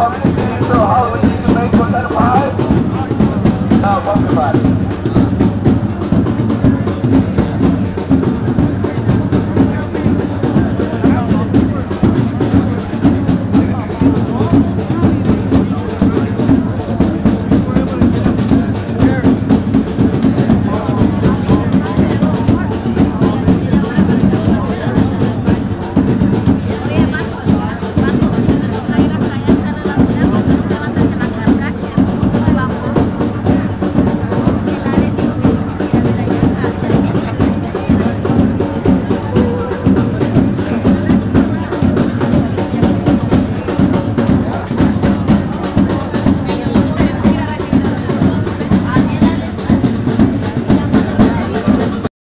pumpkin, so Halloween you can make one out of pie? No, pumpkin pie.